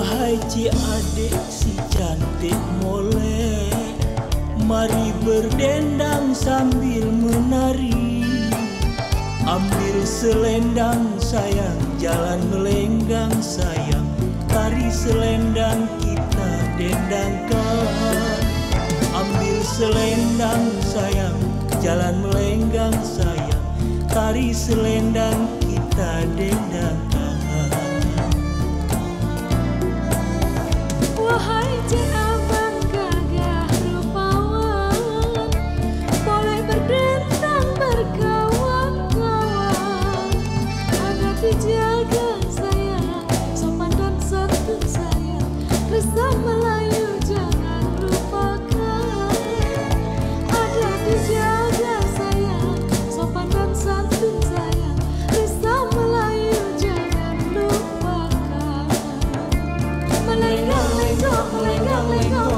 Wahai ci adik si cantik mole. Mari berdendang sambil menari. Ambil selendang sayang. Jalan melenggang sayang. Tari selendang kita dendangkan. Ambil selendang sayang. Jalan melenggang sayang. Tari selendang melenggang lenggok,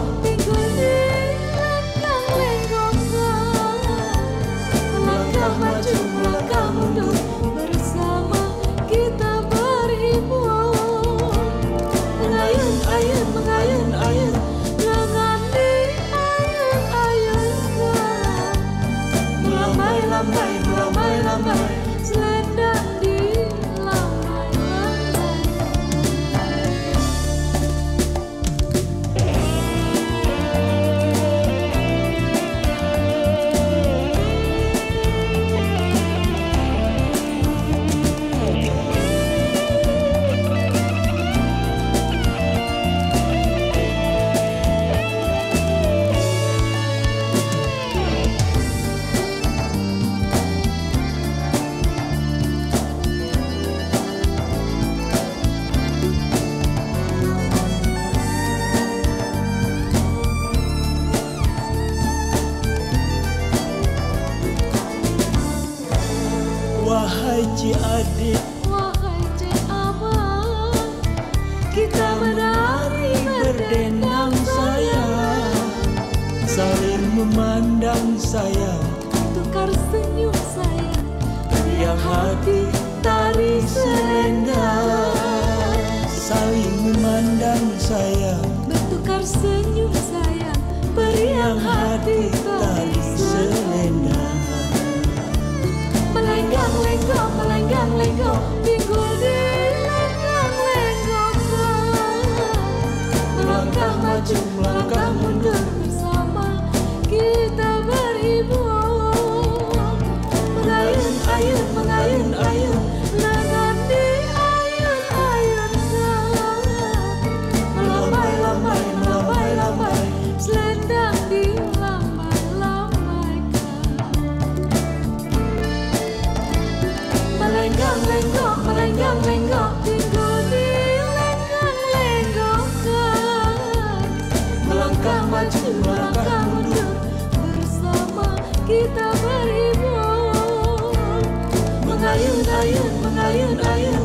Ci adik Wahai cik abang Kita menari berdendang sayang. Saling memandang sayang. Tukar senyum sayang. Yang hati tari selendang. Saling memandang sayang. Bertukar senyum sayang. Beriang hati tari kita beribu mengayun-ayun mengayun-ayun